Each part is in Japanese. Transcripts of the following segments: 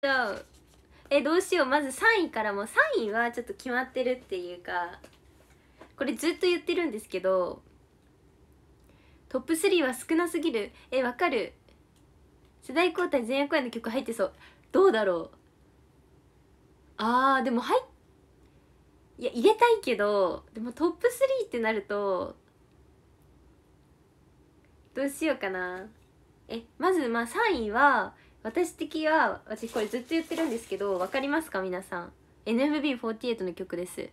じゃあえどうしよう。まず3位からも3位はちょっと決まってるっていうかこれずっと言ってるんですけどトップ3は少なすぎる。えわかる。世代交代前夜公演の曲入ってそう。どうだろう。あーでも入っいや入れたいけどでもトップ3ってなるとどうしようかな。えまずまあ3位は私的は私これずっと言ってるんですけど分かりますか皆さん？NMB48 の曲です。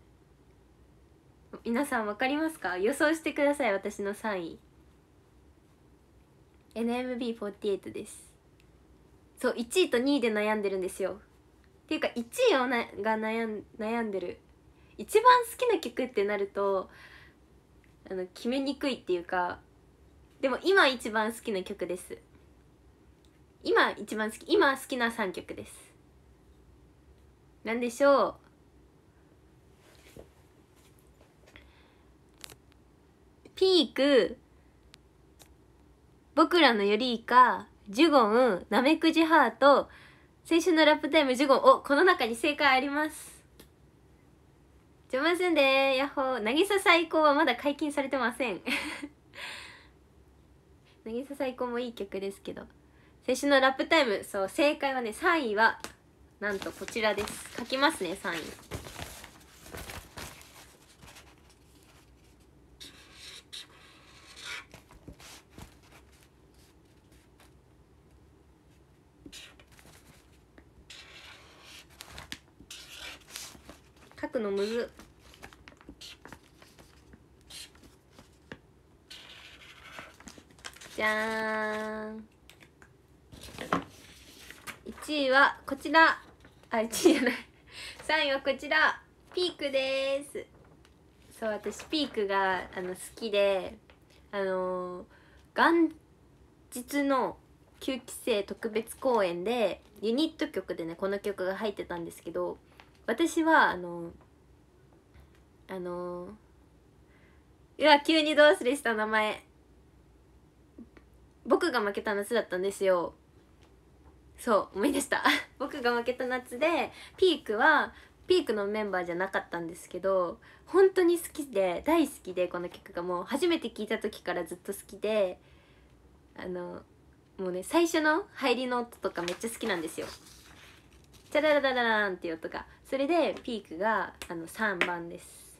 皆さん分かりますか？予想してください私の3位 NMB48 です。そう1位と2位で悩んでるんですよ。っていうか1位をなが悩ん悩んでる。一番好きな曲ってなるとあの決めにくいっていうかでも今一番好きな曲です。今一番好き今好きな3曲です。なんでしょう？ピーク僕らのよりいかジュゴンナメクジハート青春のラップタイムジュゴンおこの中に正解あります。じゃませんでヤッホー。渚最高はまだ解禁されてません。渚最高もいい曲ですけど。青春のラップタイム。そう正解はね3位はなんとこちらです。書きますね3位。書くのむず。じゃーん。1位はこちら。あ1位じゃない。3位はこちら。ピークです。そう私ピークがあの好きであのー、元日の9期生特別公演でユニット曲でねこの曲が入ってたんですけど私はあのあのうわ急にどうするした名前。僕が負けた夏だったんですよ。そう思い出した。僕が負けた夏でピークはピークのメンバーじゃなかったんですけど本当に好きで大好きでこの曲が。もう初めて聴いた時からずっと好きであのもうね最初の入りの音とかめっちゃ好きなんですよ。チャララララランっていう音が。それでピークがあの3番です。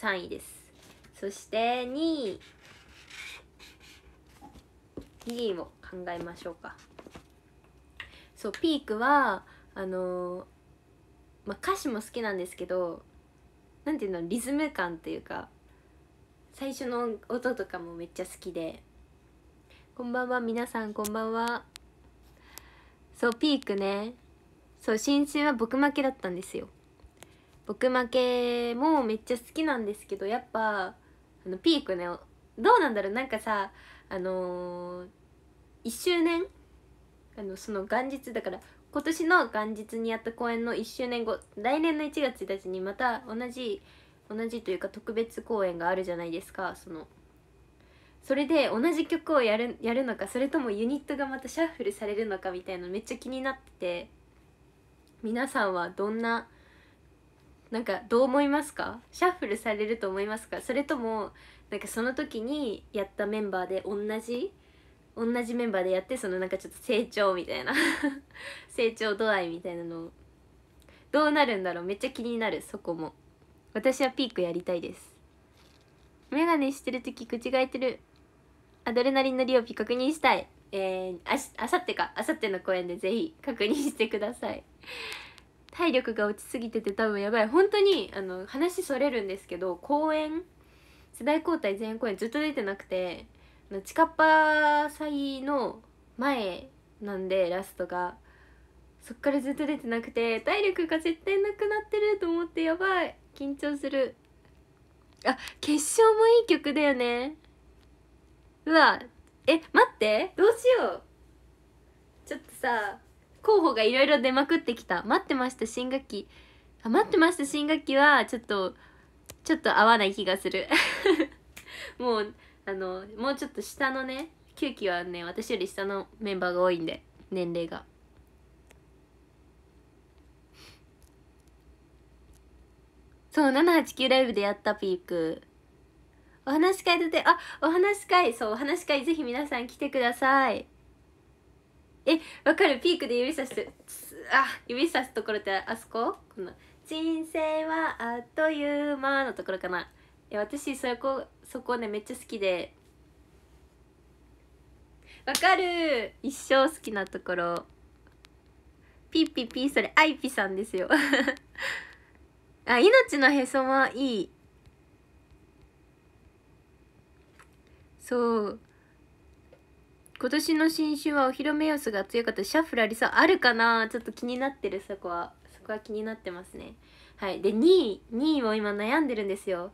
3位です。そして2位。2位を考えましょうか。そうピークはあのー、まあ、歌詞も好きなんですけどなんていうのリズム感っていうか最初の音とかもめっちゃ好きでこんばんは皆さんこんばんは。そうピークね。そう新春は僕負けだったんですよ。僕負けもめっちゃ好きなんですけどやっぱあのピークねどうなんだろう。なんかさあのー、1周年あのその元日だから今年の元日にやった公演の1周年後来年の1月1日にまた同じ同じというか特別公演があるじゃないですか。そのそれで同じ曲をやるやるのかそれともユニットがまたシャッフルされるのかみたいなのめっちゃ気になってて。皆さんはどんななんかどう思いますか？シャッフルされると思いますか？それともなんかその時にやったメンバーで同じ同じメンバーでやってそのなんかちょっと成長みたいな。成長度合いみたいなの。どうなるんだろう。めっちゃ気になる。そこも。私はピークやりたいです。メガネしてる時口が開いてる。アドレナリンのリオピ確認したい。えー、あしあさってか。あさっての公演でぜひ確認してください。体力が落ちすぎてて多分やばい。本当にあの話それるんですけど公演世代交代前夜公演ずっと出てなくてチカッパ祭の前なんでラストが。そっからずっと出てなくて体力が絶対なくなってると思ってやばい。緊張する。あ決勝もいい曲だよね。うわえ待ってどうしよう。ちょっとさ候補がいろいろ出まくってきた。待ってました新学期。あ待ってました新学期はちょっとちょっと合わない気がする。もうあのもうちょっと下のね9期はね私より下のメンバーが多いんで年齢が。そう789ライブでやったピーク。お話し会出てあお話し会そうお話し会ぜひ皆さん来てください。えわかる？ピークで指さしてあ指さすところってあそこ？この「人生はあっという間」のところかな。え私そこそこねめっちゃ好きで。わかる。一生好きなところ。ピッピッピそれアイピさんですよ。あ命のへそはいい。そう。今年の新種はお披露目要素が強かった。シャッフルありそう。あるかな？ちょっと気になってる。そこは。そこは気になってますね。はい。で2位2位を今悩んでるんですよ。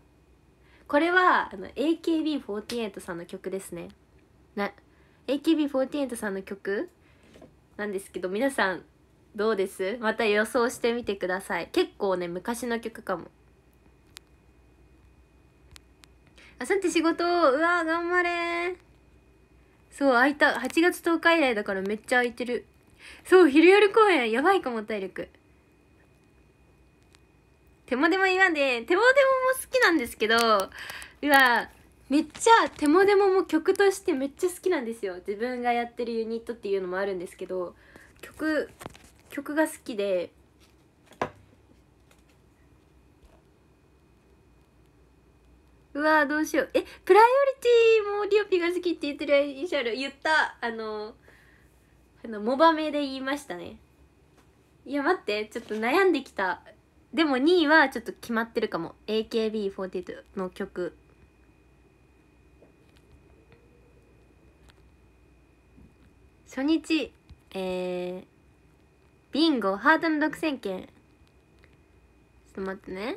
これはあの AKB48 さんの曲ですね。な AKB48 さんの曲？なんですけど皆さんどうです？また予想してみてください。結構ね昔の曲かも。あさって仕事うわ頑張れ。そう空いた。8月10日以来だからめっちゃ空いてる。そう昼夜公演やばいかも体力。手もでも言わんで手もでもも好きなんですけどうわめっちゃ手もでもも曲としてめっちゃ好きなんですよ。自分がやってるユニットっていうのもあるんですけど曲曲が好きでうわどうしよう。えプライオリティもリオピが好きって言ってるイニシャル言ったあのあのモバメで言いましたね。いや待ってちょっと悩んできた。でも2位はちょっと決まってるかも。AKB48 の曲。初日えー、ビンゴハートの独占権ちょっと待ってね。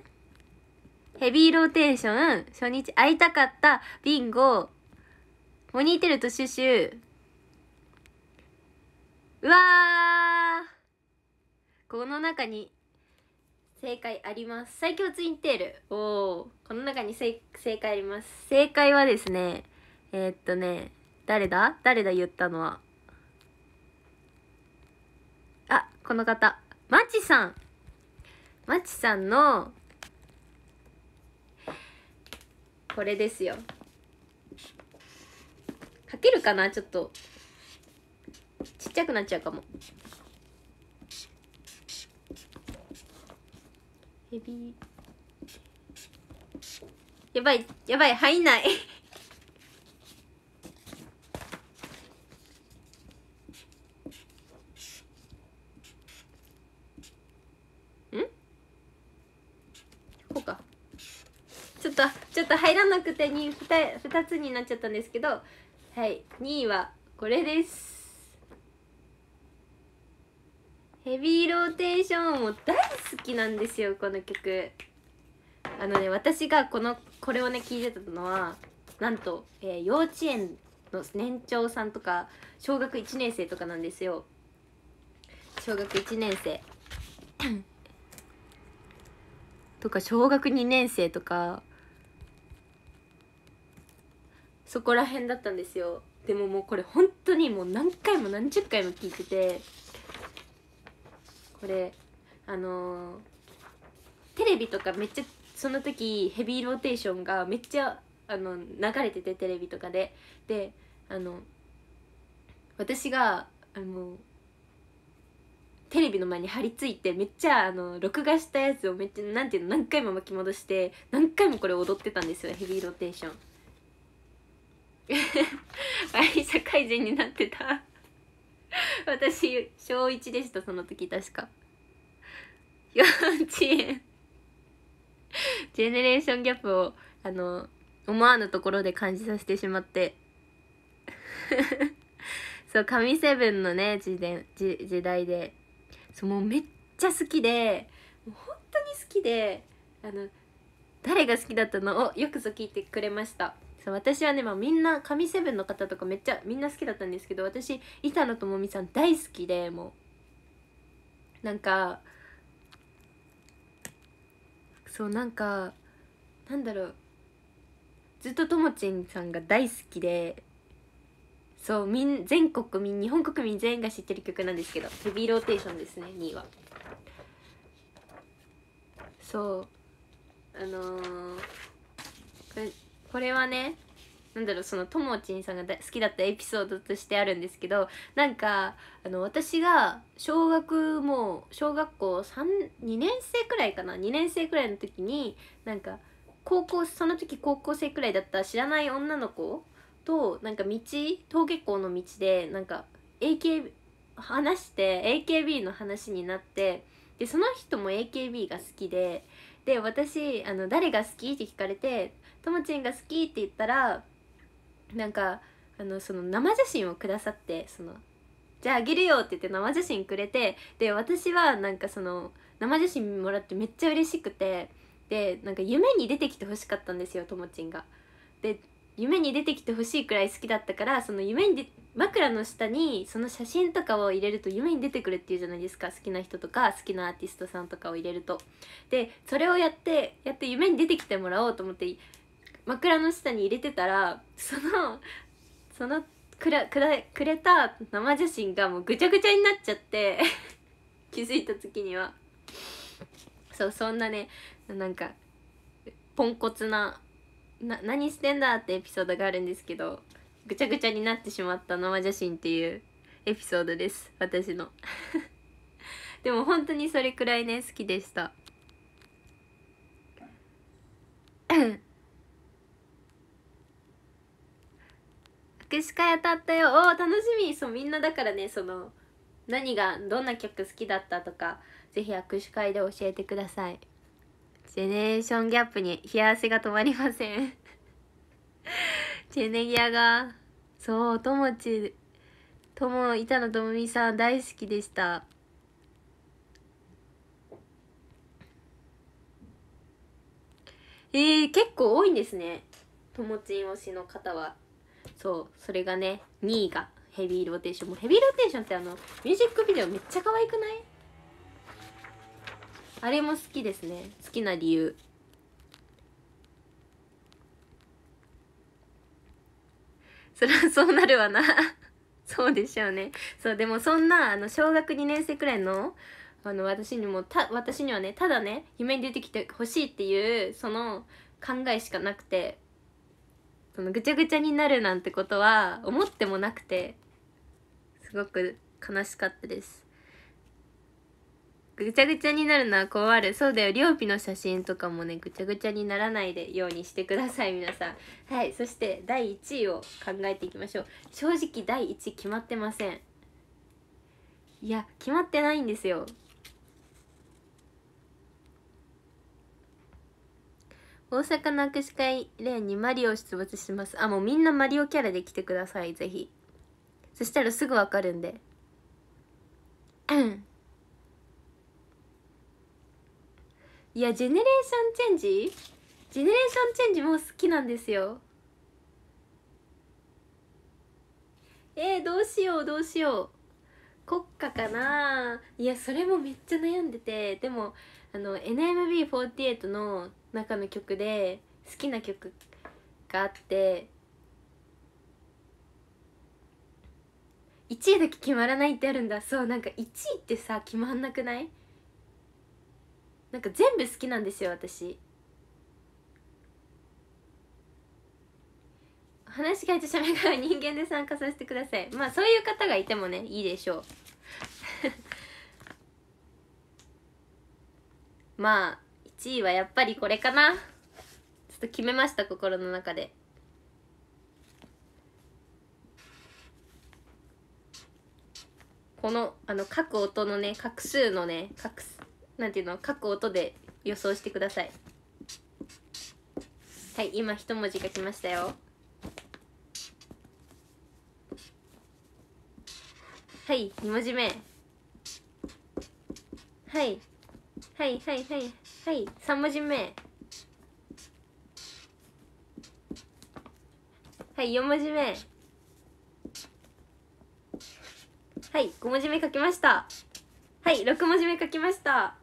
ヘビーローテーション、初日会いたかった、ビンゴ、モニーテルとシュシュ。うわー。この中に正解あります。最強ツインテール。おおこの中に正解あります。正解はですね、えー、っとね、誰だ？誰だ言ったのは？あ、この方。マチさん。マチさんのこれですよかけるかな？ちょっとちっちゃくなっちゃうかもヘビやばいやばい入んない。ちょっと入らなくて 2, 2, 2つになっちゃったんですけど。はい2位はこれです。ヘビーローテーションも大好きなんですよこの曲。あのね私がこのこれをね聞いてたのはなんと、えー、幼稚園の年長さんとか小学1年生とかなんですよ。小学1年生。とか小学2年生とか。そこら辺だったんですよ。でももうこれ本当にもう何回も何十回も聞いてて。これあのー、テレビとかめっちゃその時ヘビーローテーションがめっちゃあの流れててテレビとかでであの私があのテレビの前に張り付いてめっちゃあの録画したやつをめっちゃなんていうの何回も巻き戻して何回もこれ踊ってたんですよヘビーローテーション。社会人になってた 私小1でしたその時確か。幼稚園。ジェネレーションギャップをあの思わぬところで感じさせてしまって。そう神セブンのね時代時代で。そうもうめっちゃ好きで。もう本当に好きで。あの誰が好きだったのをよくぞ聞いてくれました。そう私はね、まあ、みんな神セブンの方とかめっちゃみんな好きだったんですけど私板野友美さん大好きでもう。なんかそうなんかなんだろう。ずっとともちんさんが大好きでそうみん全国民日本国民全員が知ってる曲なんですけどヘビーローテーションですね2位は。そう。あのー、これこれはねなんだろうそのともちんさんが好きだったエピソードとしてあるんですけどなんかあの私が小学もう小学校2年生くらいかな？2年生くらいの時になんか高校その時高校生くらいだった知らない女の子となんか道登下校の道でなんか AKB 話して AKB の話になってでその人も AKB が好きでで私あの誰が好き？って聞かれてともちんが好きって言ったらなんかあのその生写真をくださってそのじゃああげるよって言って生写真くれてで私はなんかその生写真もらってめっちゃ嬉しくてでなんか夢に出てきてほしかったんですよともちんが。で夢に出てきてほしいくらい好きだったからその夢に枕の下にその写真とかを入れると夢に出てくるっていうじゃないですか好きな人とか好きなアーティストさんとかを入れるとでそれをやってやって夢に出てきてもらおうと思って枕の下に入れてたらそのそのくらくらくれた生写真がもうぐちゃぐちゃになっちゃって 気づいた時には。そうそんなねなんかポンコツなな何してんだってエピソードがあるんですけどぐちゃぐちゃになってしまった生写真っていうエピソードです私の。でも本当にそれくらいね好きでした。握手会当たったよ。おー楽しみ。そうみんなだからねその何がどんな曲好きだったとかぜひ握手会で教えてください。ジェネレーションギャップに冷や汗が止まりません。ジェネギアがそうともちとも板野友美さん大好きでした。えー、結構多いんですね。ともちん推しの方は。そうそれがね2位がヘビーローテーション。もうヘビーローテーションってあのミュージックビデオめっちゃ可愛くない？あれも好きですね。好きな理由。そりゃそうなるわな。そうでしょうね。そうでもそんなあの小学2年生くらいのあの私にもた私にはねただね夢に出てきてほしいっていうその考えしかなくて。そのぐちゃぐちゃになるなんてことは思ってもなくてすごく悲しかったです。ぐちゃぐちゃになるのは困るそうだよ。りょうぴの写真とかもねぐちゃぐちゃにならないでようにしてください皆さん。はい。そして第1位を考えていきましょう。正直第1位決まってません。いや決まってないんですよ。大阪の握手会レーンにマリオ出没します。あもうみんなマリオキャラで来てくださいぜひ。そしたらすぐわかるんで。うん。いやジェネレーションチェンジ？ジェネレーションチェンジも好きなんですよ。えー、どうしようどうしよう。国歌かな。いやそれもめっちゃ悩んでて。でもあの NMB48 の中の曲で好きな曲があって。1位だけ決まらないってあるんだ。そうなんか1位ってさ決まんなくない？なんか全部好きなんですよ私。話し会としゃべが人間で参加させてください。まあそういう方がいてもねいいでしょう。まあ1位はやっぱりこれかな。ちょっと決めました心の中で。このあの各音のね画数のね画なんていうの各音で予想してください。はい今一文字が来ましたよ。はい2文字目。はいはいはいはいはい3文字目。はい4文字目。はい5文字目書きました。はい6文字目書きました。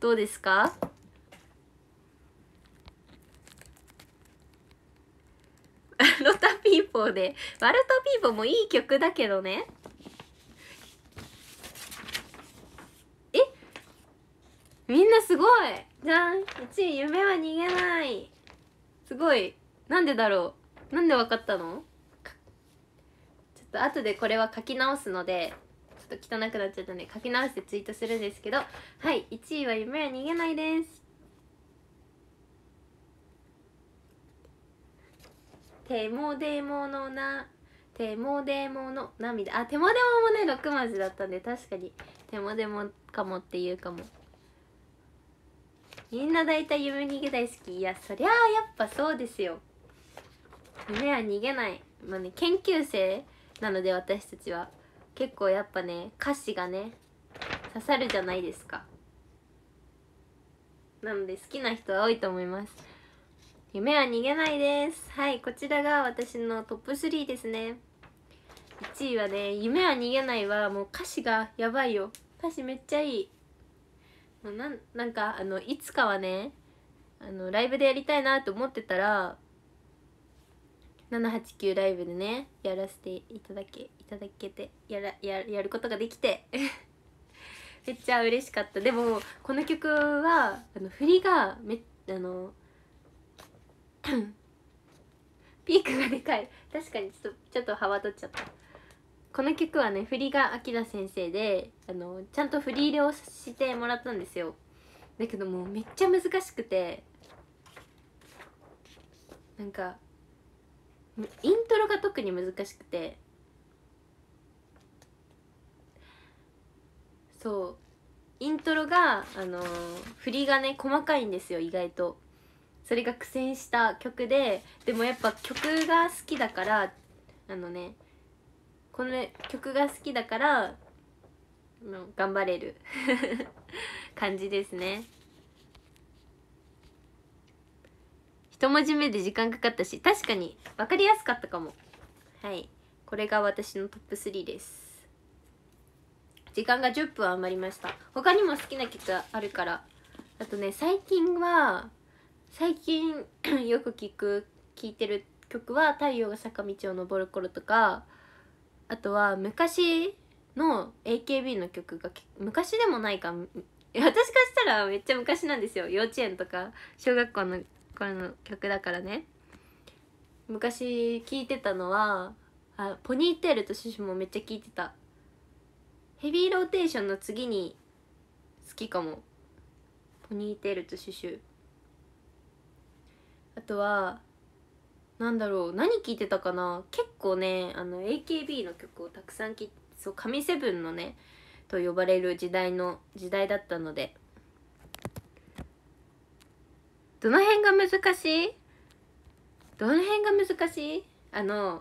どうですかロタピーポーでワルトピーポーもいい曲だけどね。え？みんなすごい。じゃん。1位夢は逃げない。すごい。なんでだろう？なんでわかったの？ちょっと後でこれは書き直すのでちょっと汚くなっちゃったんで書き直してツイートするんですけど。はい1位は夢は逃げないです。手もでものな手もでもの涙あ手もでももね6文字だったんで確かに。手もでもかもっていうかも。みんな大体夢逃げ大好き。いやそりゃあやっぱそうですよ。夢は逃げない。まあね研究生なので私たちは。結構やっぱね歌詞がね刺さるじゃないですか。なので好きな人は多いと思います。夢は逃げないです。はいこちらが私のトップ3ですね。1位はね「夢は逃げない」はもう歌詞がやばいよ。歌詞めっちゃいい。もうなんなんかあのいつかはねあのライブでやりたいなと思ってたら789ライブでねやらせていただけいただけてやらややることができて めっちゃ嬉しかった。でもこの曲はあの振りがめあの ピークがでかい。確かにちょっとちょっと幅取っちゃった。この曲はね振りが秋田先生であのちゃんと振り入れをしてもらったんですよ。だけどもうめっちゃ難しくてなんかイントロが特に難しくて。そう。イントロがあの、振りがね細かいんですよ意外と。それが苦戦した曲ででもやっぱ曲が好きだからあのねこの曲が好きだから頑張れる 感じですね。一文字目で時間かかったし確かに分かりやすかったかも。はい。これが私のトップ3です。時間が10分余りました。他にも好きな曲あるから。あとね最近は最近 よく聞く聴いてる曲は「太陽が坂道を登る頃」とかあとは昔の AKB の曲が昔でもないか私からしたらめっちゃ昔なんですよ。幼稚園とか小学校の頃の曲だからね。昔聴いてたのはあポニーテールとシュシュもめっちゃ聴いてた。ヘビーローテーションの次に好きかも。ポニーテールとシュシュあとはなんだろう何聴いてたかな？結構ねあの AKB の曲をたくさん聴いてそう神セブンのねと呼ばれる時代の時代だったので。どの辺が難しい？どの辺が難しい？あの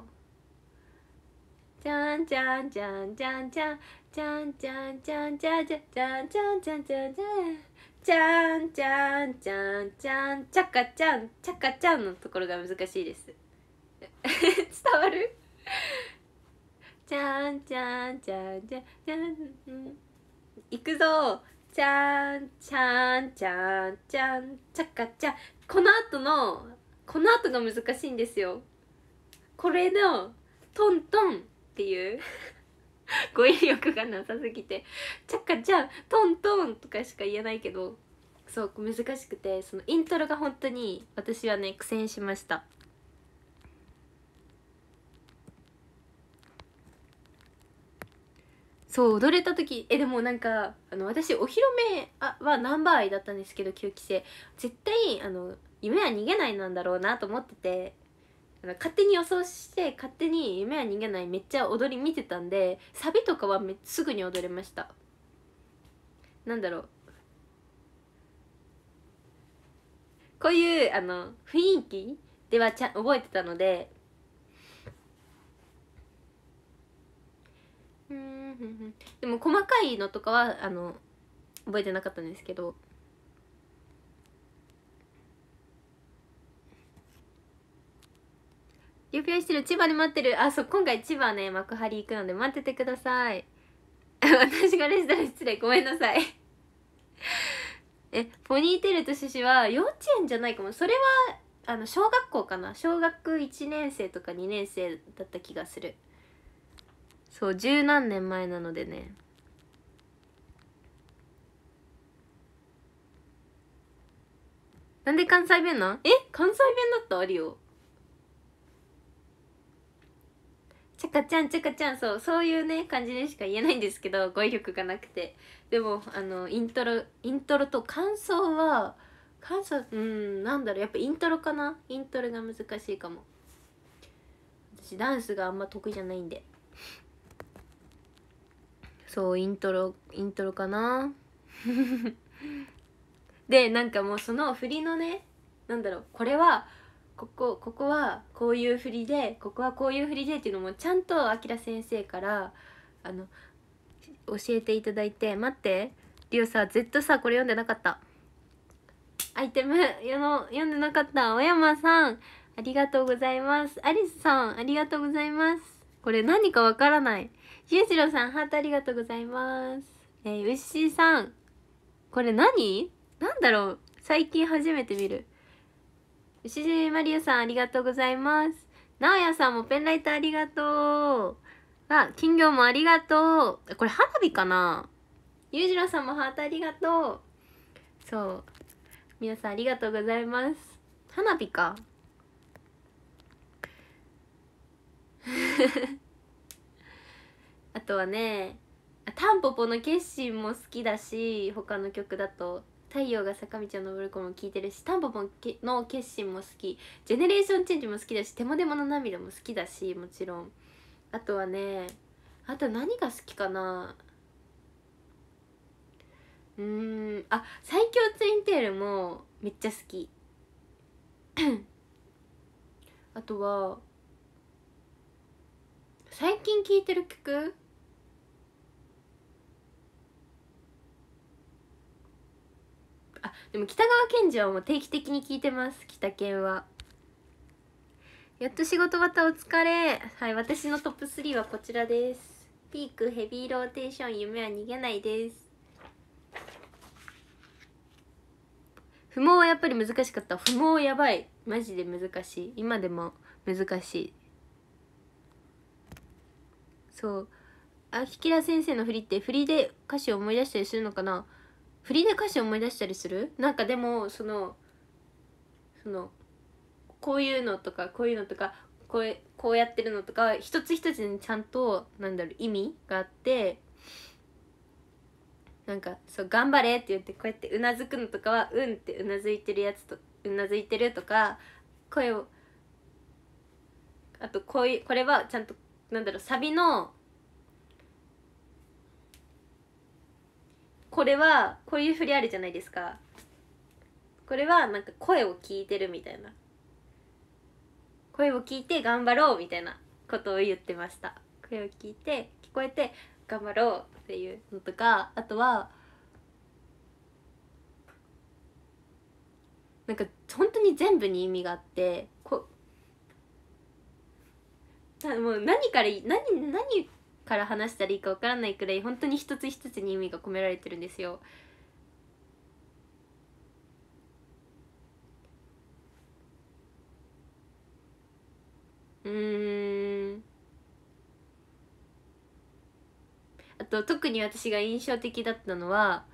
じゃんじゃんじゃんじゃんじゃんじゃんじゃんじゃんじゃんじゃんじゃんじゃんじゃんじゃんじゃん。じゃんじゃんじゃんじゃんちゃかちゃんちゃかちゃんのところが難しいです。伝わる？じゃんじゃんじゃんじゃんじゃんいくぞ。ちゃんちゃんちゃんちゃんちゃかちゃんこの後のこの後が難しいんですよ。これのトントンっていう。語彙力がなさすぎて「ちゃっかちゃんトントン」とかしか言えないけどそう難しくてそのイントロが本当に私はね苦戦しました。そう踊れた時えでもなんかあの私お披露目はナンバーアイだったんですけど9期生。絶対あの夢は逃げないなんだろうなと思ってて。勝手に予想して勝手に夢は逃げないめっちゃ踊り見てたんでサビとかはめすぐに踊れました。なんだろう。こういうあの雰囲気ではちゃ覚えてたので。うん。でも細かいのとかはあの覚えてなかったんですけど。ゆぴょしてる千葉で待ってる。あそう今回千葉ね幕張行くので待っててください。私がレジダル失礼ごめんなさい。えポニーテールとシシは幼稚園じゃないかも。それはあの小学校かな。小学1年生とか2年生だった気がする。そう十何年前なのでね。なんで関西弁なん？え関西弁だった？あるよ。ちゃかちゃんちゃかちゃんそうそういうね感じでしか言えないんですけど語彙力がなくて。でもあのイントロイントロと感想は感想うんなんだろうやっぱイントロかな？イントロが難しいかも。私ダンスがあんま得意じゃないんで。そうイントロイントロかな？でなんかもうその振りのねなんだろうこれはここここはこういう振りでここはこういう振りでっていうのもちゃんとあきら先生からあの教えていただいて待ってリオさずっとさこれ読んでなかった。アイテムの読んでなかった。小山さんありがとうございます。アリスさんありがとうございます。これ何かわからない。ゆうじろさんハートありがとうございます。えー、うっしーさんこれ何？なんだろう。最近初めて見る。牛島マリアさんありがとうございます。なおやさんもペンライトありがとう。あ金魚もありがとう。これ花火かな？ゆうじろさんもハートありがとう。そう。皆さんありがとうございます。花火か？あとはねタンポポの決心も好きだし他の曲だと。太陽が坂道を登る子も聴いてるしタンポポの決心も好き。ジェネレーションチェンジも好きだし手もでもの涙も好きだしもちろん。あとはねあと何が好きかな。うーんあ最強ツインテールもめっちゃ好き。あとは最近聴いてる曲あでも北川賢治はもう定期的に聞いてます北健は。やっと仕事終わお疲れ。はい私のトップ3はこちらです。ピークヘビーローテーション夢は逃げないです。不毛はやっぱり難しかった。不毛やばい。マジで難しい。今でも難しい。そう。あひきら先生の振りって振りで歌詞を思い出したりするのかな？振りで歌詞思い出したりする？なんかでもそのそのこういうのとかこういうのとかこうこうやってるのとか一つ一つにちゃんとなんだろう意味があってなんかそう頑張れって言ってこうやってうなずくのとかはうんってうなずいてるやつとうなずいてるとか声をあとこういうこれはちゃんとなんだろうサビのこれはこういう振りあるじゃないですか。これはなんか声を聞いてるみたいな。声を聞いて頑張ろうみたいなことを言ってました。声を聞いて聞こえて頑張ろうっていうのとかあとはなんか本当に全部に意味があってこもう何から何何から話したらいいかわからないくらい本当に一つ一つに意味が込められてるんですよ。うん。あと特に私が印象的だったのは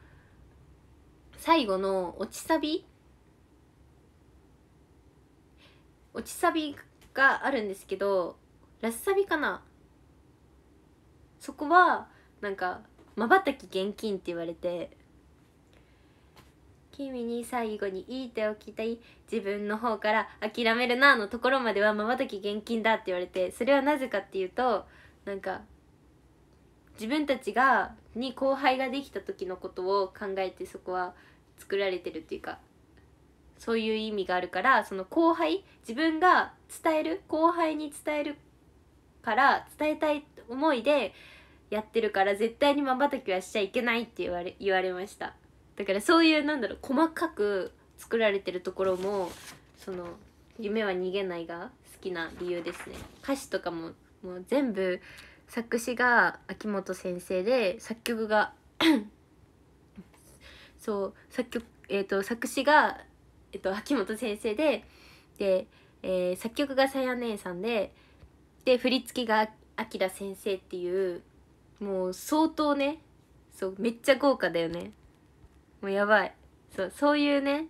最後の落ちサビ。落ちサビがあるんですけどラスサビかな？そこはなんかまばたき厳禁って言われて君に最後に言っておきたい自分の方から諦めるなのところまではまばたき厳禁だって言われてそれはなぜかっていうとなんか自分たちがに後輩ができた時のことを考えてそこは作られてるっていうかそういう意味があるからその後輩自分が伝える後輩に伝えるから伝えたい思いでやってるから絶対にまばたきはしちゃいけないって言われ言われました。だからそういうなんだろう細かく作られてるところもその「夢は逃げない」が好きな理由ですね。歌詞とかももう全部作詞が秋元先生で作曲が そう作曲えっ、ー、と作詞が、えーと、秋元先生でで、えー、作曲がさや姉さんでで振り付けがあきら先生っていうもう相当ねそうめっちゃ豪華だよね。もうやばい。そうそういうね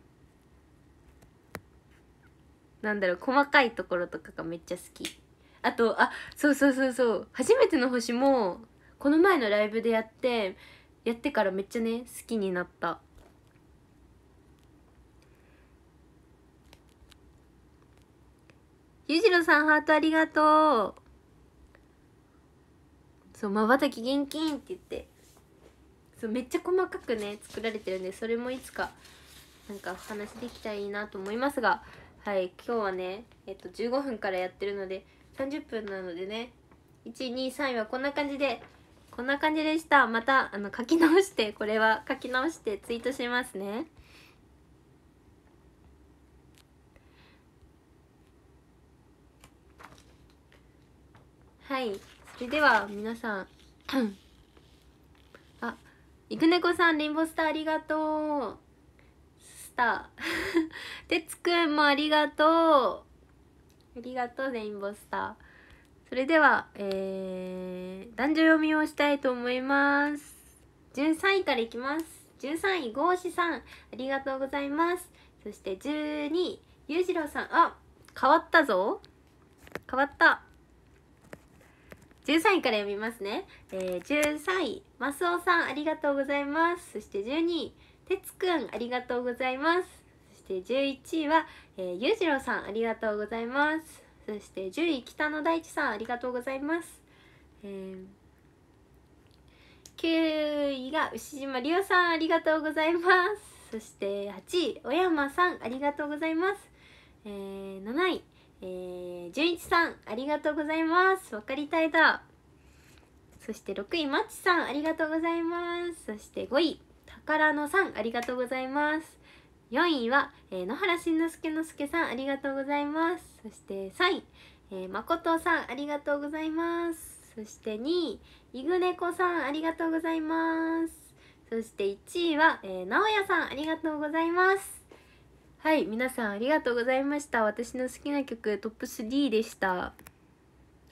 なんだろう細かいところとかがめっちゃ好き。あとあそうそうそうそう初めての星もこの前のライブでやってやってからめっちゃね好きになった。ゆじろさんハートありがとう。そうまばたき現金って言って。そうめっちゃ細かくね作られてるんでそれもいつかなんかお話できたらいいなと思いますが。はい今日はねえっと15分からやってるので30分なのでね123位はこんな感じでこんな感じでした。またあの書き直してこれは書き直してツイートしますね。はい。それでは皆さんあいくねこさんリンボスターありがとう。スター。てつくんもありがとう。ありがとうレインボースター。それではえー、男女読みをしたいと思います。13位からいきます。13位ゴーシさんありがとうございます。そして12位ゆうじろうさん。あ変わったぞ。変わった。13位から読みますね。えー、13位、マスオさんありがとうございます。そして12位、てつくんありがとうございます。そして11位は、えー、ゆうじろうさんありがとうございます。そして10位、北野大地さんありがとうございます。えー、9位が牛島りおさんありがとうございます。そして8位、小山さんありがとうございます。えー、7位、ー、純一さんありがとうございます。分かりたいだ。そして6位マッチさんありがとうございます。そして5位宝野さんありがとうございます。4位は、えー、野原しんのすけのすけさんありがとうございます。そして3位、えー、誠さんありがとうございます。そして2位いぐねこさんありがとうございます。そして1位は、えー、直哉さんありがとうございます。はい皆さんありがとうございました。私の好きな曲トップ3でした。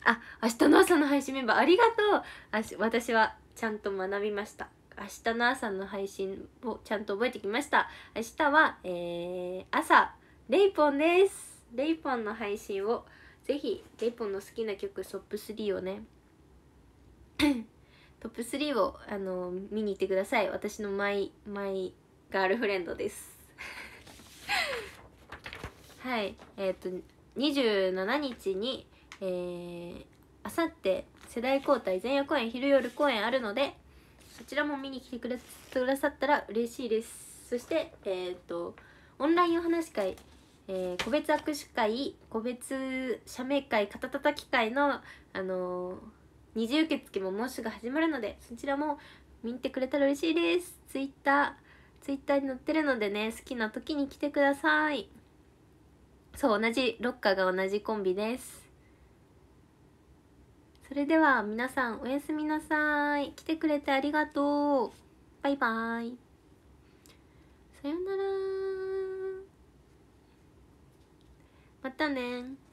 あ明日の朝の配信メンバーありがとう。あ私はちゃんと学びました。明日の朝の配信をちゃんと覚えてきました。明日は、えー、朝レイポンです。レイポンの配信をぜひレイポンの好きな曲トップ3をね トップ3をあの見に行ってください。私のマイマイガールフレンドです。はいえっ、ー、と27日にえあさって世代交代前夜公演昼夜公演あるのでそちらも見に来てくださったら嬉しいです。そしてえっ、ー、とオンラインお話会えー、個別握手会個別写メ会肩たたき会の、あのー、二次受付ももうすぐ始まるのでそちらも見てくれたら嬉しいです。ツイッターツイッターに載ってるのでね好きな時に来てください。そう同じロッカーが同じコンビです。それでは皆さんおやすみなさい。来てくれてありがとう。バイバイ。さよなら。またね。